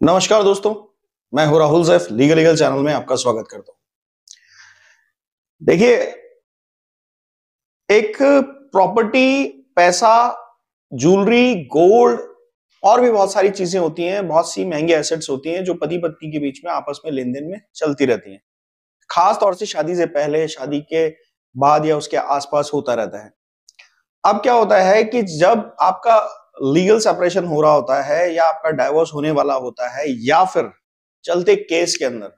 नमस्कार दोस्तों, मैं हूँ राहुल जैफ लीगल लीगल चैनल में आपका स्वागत करता हूँ। देखिए, एक प्रॉपर्टी, पैसा ज्वेलरी गोल्ड और भी बहुत सारी चीज़ें होती हैं, बहुत सी महँगी एसेट्स होती हैं जो पति पत्नी के बीच में, आपस में लेन देन में चलती रहती हैं। खास तौर से शादी से पहले, शादी के बाद या उसके आसपास होता रहता है। अब क्या होता है कि जब आपका लीगल सेपरेशन हो रहा होता है या आपका डाइवोर्स होने वाला होता है या फिर चलते केस के अंदर,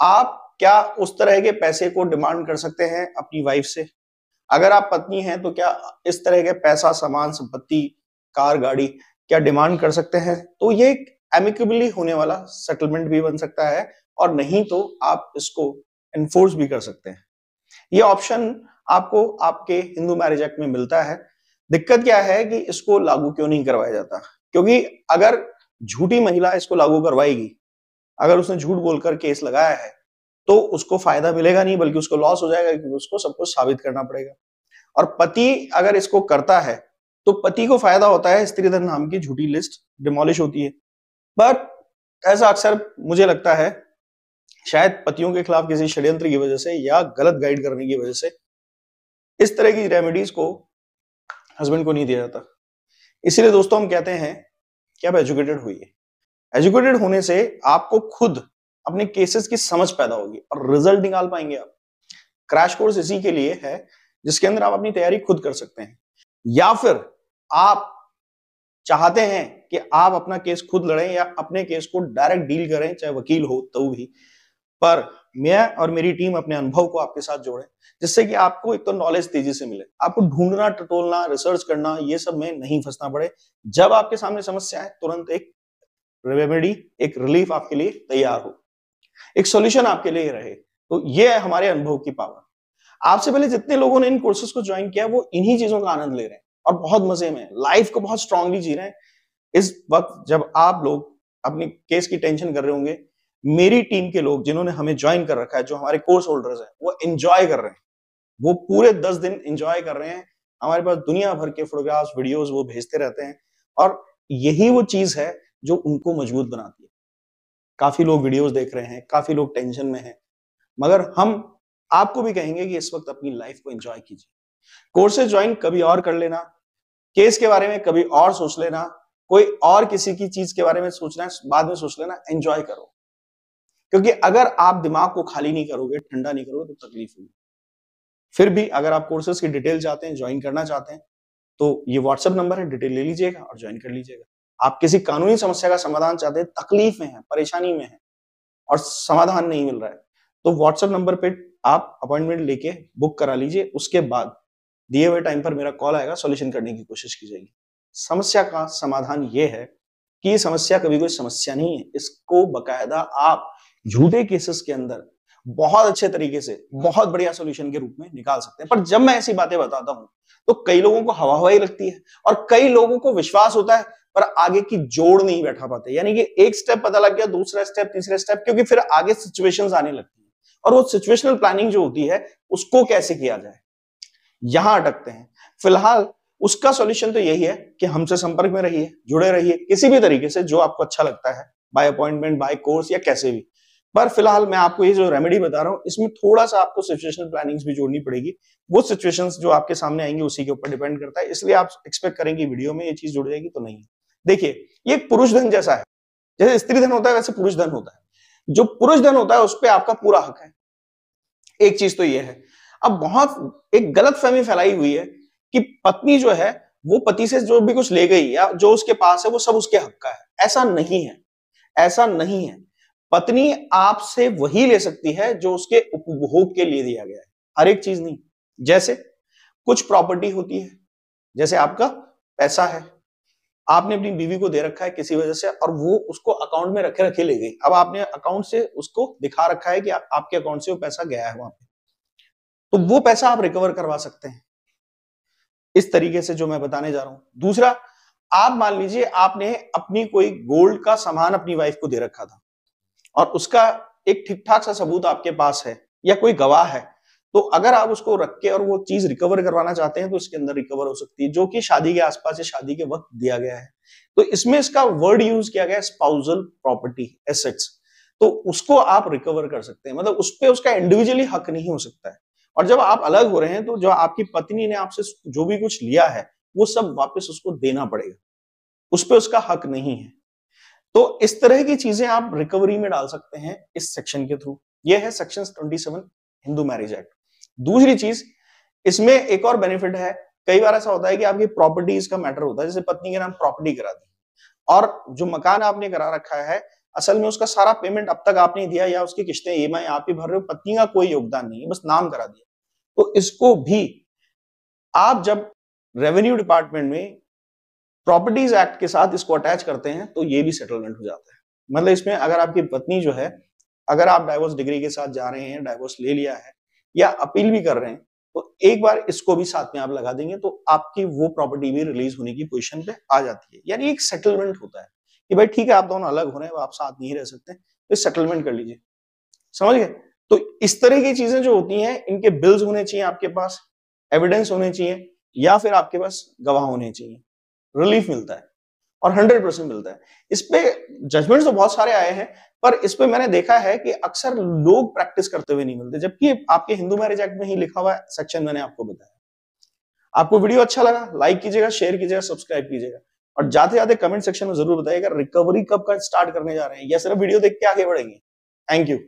आप क्या उस तरह के पैसे को डिमांड कर सकते हैं अपनी वाइफ से? अगर आप पत्नी हैं तो क्या इस तरह के पैसा, सामान, संपत्ति, कार, गाड़ी क्या डिमांड कर सकते हैं? तो ये एक एमिकेबली होने वाला सेटलमेंट भी बन सकता है और नहीं तो आप इसको एनफोर्स भी कर सकते हैं। ये ऑप्शन आपको आपके हिंदू मैरिज एक्ट में मिलता है। दिक्कत क्या है कि इसको लागू क्यों नहीं करवाया जाता? क्योंकि अगर झूठी महिला इसको लागू करवाएगी, अगर उसने झूठ बोलकर केस लगाया है तो उसको फ़ायदा मिलेगा नहीं, बल्कि उसको लॉस हो जाएगा क्योंकि उसको सब कुछ साबित करना पड़ेगा। और पति अगर इसको करता है तो पति को फ़ायदा होता है स्त्रीधन नाम की झूठी लिस्ट डिमोलिश होती है। बट ऐसा अक्सर मुझे लगता है, शायद पतियों के खिलाफ किसी षड्यंत्र की वजह से या गलत गाइड करने की वजह से, इस तरह की रेमेडीज को हस्बैंड को नहीं दिया जाता। इसीलिए दोस्तों हम कहते हैं कि आप एजुकेटेड हुई एजुकेटेड होने से आपको खुद अपने केसेस की समझ पैदा होगी और रिज़ल्ट निकाल पाएँगे आप। क्रैश कोर्स इसी के लिए है जिसके अंदर आप अपनी तैयारी खुद कर सकते हैं। या फिर आप चाहते हैं कि आप अपना केस खुद लड़ें या अपने केस को डायरेक्ट डील करें, चाहे वकील हो तो भी। पर मैं और मेरी टीम अपने अनुभव को आपके साथ जोड़े, जिससे कि आपको एक तो नॉलेज तेज़ी से मिले। आपको ढूंढना, टटोलना रिसर्च करना, ये सब में नहीं फंसना पड़े। जब आपके सामने समस्या है, तुरंत एक रेमेडी एक रिलीफ आपके लिए तैयार हो। एक सॉल्यूशन आपके लिए रहे। तो ये है हमारे अनुभव की पावर आपसे पहले जितने लोगों ने इन कोर्सेज को ज्वाइन किया, वो इन्हीं चीज़ों का आनंद ले रहे हैं और बहुत मज़े में लाइफ को बहुत स्ट्रांगली जी रहे हैं। इस वक्त जब आप लोग अपनी केस की टेंशन कर रहे होंगे मेरी टीम के लोग जिन्होंने हमें ज्वाइन कर रखा है, जो हमारे कोर्स होल्डर्स हैं, वो एंजॉय कर रहे हैं। वो पूरे दस दिन एंजॉय कर रहे हैं। हमारे पास दुनिया भर के फोटोग्राफ्स वीडियोस वो भेजते रहते हैं। और यही वो चीज़ है जो उनको मज़बूत बनाती है। काफ़ी लोग वीडियोस देख रहे हैं, काफ़ी लोग टेंशन में हैं। मगर हम आपको भी कहेंगे कि इस वक्त अपनी लाइफ को एंजॉय कीजिए। कोर्सेज ज्वाइन कभी और कर लेना। केस के बारे में कभी और सोच लेना। कोई और किसी की चीज़ के बारे में सोचना है, बाद में सोच लेना एंजॉय करो। क्योंकि अगर आप दिमाग को खाली नहीं करोगे, ठंडा नहीं करोगे तो तकलीफ़ होगी। फिर भी अगर आप कोर्सेज की डिटेल चाहते हैं ज्वाइन करना चाहते हैं तो ये व्हाट्सएप नंबर है डिटेल ले लीजिएगा और ज्वाइन कर लीजिएगा। आप किसी कानूनी समस्या का समाधान चाहते हैं, तकलीफ़ में है, परेशानी में है और समाधान नहीं मिल रहा है तो व्हाट्सएप नंबर पे आप अपॉइंटमेंट लेके बुक करा लीजिए। उसके बाद दिए हुए टाइम पर मेरा कॉल आएगा सॉल्यूशन करने की कोशिश की जाएगी। समस्या का समाधान ये है कि ये समस्या कभी कोई समस्या नहीं है। इसको बकायदा आप झूठे केसेस के अंदर बहुत अच्छे तरीके से, बहुत बढ़िया सोल्यूशन के रूप में निकाल सकते हैं। पर जब मैं ऐसी बातें बताता हूँ तो कई लोगों को हवा हवाई लगती है और कई लोगों को विश्वास होता है, पर आगे की जोड़ नहीं बैठा पाते। यानी कि एक स्टेप पता लग गया, दूसरा स्टेप तीसरा स्टेप क्योंकि फिर आगे सिचुएशंस आने लगती है। और वो सिचुएशनल प्लानिंग जो होती है, उसको कैसे किया जाए? यहाँ अटकते हैं। फ़िलहाल उसका सॉल्यूशन तो यही है कि हमसे संपर्क में रहिए, जुड़े रहिए, किसी भी तरीके से जो आपको अच्छा लगता है बाय अपॉइंटमेंट बाय कोर्स या कैसे भी। पर फ़िलहाल मैं आपको ये जो रेमेडी बता रहा हूँ, इसमें थोड़ा सा आपको सिचुएशनल प्लानिंग भी जोड़नी पड़ेगी। वो सिचुएशन जो आपके सामने आएँगे, उसी के ऊपर डिपेंड करता है। इसलिए आप एक्सपेक्ट करेंगे वीडियो में ये चीज़ जुड़ जाएगी तो नहीं। देखिए, ये पुरुष धन जैसा है। जैसे स्त्री धन होता है, वैसे पुरुष धन होता है। जो पुरुष धन होता है, उस पर आपका पूरा हक है। एक चीज़ तो ये है। अब बहुत, एक गलत फहमी फैलाई हुई है कि पत्नी जो है, वो पति से जो भी कुछ ले गई या जो उसके पास है, वो सब उसके हक का है। ऐसा नहीं है। ऐसा नहीं है। पत्नी आपसे वही ले सकती है जो उसके उपभोग के लिए दिया गया है। हर एक चीज़ नहीं। जैसे कुछ प्रॉपर्टी होती है जैसे आपका पैसा है आपने अपनी बीवी को दे रखा है किसी वजह से और वो उसको अकाउंट में रखे रखे ले गई। अब आपने अकाउंट से उसको दिखा रखा है कि आ, आपके अकाउंट से वो पैसा गया है वहाँ पे। तो वो पैसा आप रिकवर करवा सकते हैं। इस तरीके से जो मैं बताने जा रहा हूँ। दूसरा आप मान लीजिए आपने अपनी कोई गोल्ड का सामान अपनी वाइफ को दे रखा था। और उसका एक ठीक ठाक सा सबूत आपके पास है या कोई गवाह है तो अगर आप उसको रख के और वो चीज़ रिकवर करवाना चाहते हैं तो इसके अंदर रिकवर हो सकती है, जो कि शादी के आसपास या शादी के वक्त दिया गया है। तो इसमें इसका वर्ड यूज़ किया गया स्पाउजल प्रॉपर्टी एसेट्स तो उसको आप रिकवर कर सकते हैं मतलब उस पर उसका इंडिविजुअली हक नहीं हो सकता है। और जब आप अलग हो रहे हैं तो जो आपकी पत्नी ने आपसे जो भी कुछ लिया है, वो सब वापस उसको देना पड़ेगा। उस पर उसका हक नहीं है। तो इस तरह की चीज़ें आप रिकवरी में डाल सकते हैं इस सेक्शन के थ्रू ये है सेक्शन 27 हिंदू मैरिज एक्ट दूसरी चीज़, इसमें एक और बेनिफिट है। कई बार ऐसा होता है कि आपकी प्रॉपर्टीज़ का मैटर होता है। जैसे पत्नी के नाम प्रॉपर्टी करा दी। और जो मकान आपने करा रखा है, असल में उसका सारा पेमेंट अब तक आपने दिया या उसकी किस्तें ई एम आप ही भर रहे हो, पत्नी का कोई योगदान नहीं है, बस नाम करा दिया। तो इसको भी आप जब रेवेन्यू डिपार्टमेंट में प्रॉपर्टीज़ एक्ट के साथ इसको अटैच करते हैं तो ये भी सेटलमेंट हो जाता है। मतलब इसमें अगर आपकी पत्नी जो है, अगर आप डाइवोर्स डिग्री के साथ जा रहे हैं डाइवोर्स ले लिया है, या अपील भी कर रहे हैं तो एक बार इसको भी साथ में आप लगा देंगे तो आपकी वो प्रॉपर्टी भी रिलीज़ होने की पोजिशन पे आ जाती है। यानी एक सेटलमेंट होता है कि भाई ठीक है, आप दोनों अलग हो रहे हैं आप साथ नहीं रह सकते तो सेटलमेंट कर लीजिए। समझ गए? तो इस तरह की चीज़ें जो होती हैं, इनके बिल्स होने चाहिए आपके पास एविडेंस होने चाहिए, या फिर आपके पास गवाह होने चाहिए। रिलीफ मिलता है और हंड्रेड परसेंट मिलता है। इस पे जजमेंट तो बहुत सारे आए हैं, पर इस पे मैंने देखा है कि अक्सर लोग प्रैक्टिस करते हुए नहीं मिलते, जबकि आपके हिंदू मैरिज एक्ट में ही लिखा हुआ सेक्शन मैंने आपको बताया। आपको वीडियो अच्छा लगा लाइक कीजिएगा शेयर कीजिएगा सब्सक्राइब कीजिएगा, और जाते जाते कमेंट सेक्शन में ज़रूर बताइएगा रिकवरी कब का स्टार्ट करने जा रहे हैं, या सिर्फ़ वीडियो देख के आगे बढ़ेंगे। Thank you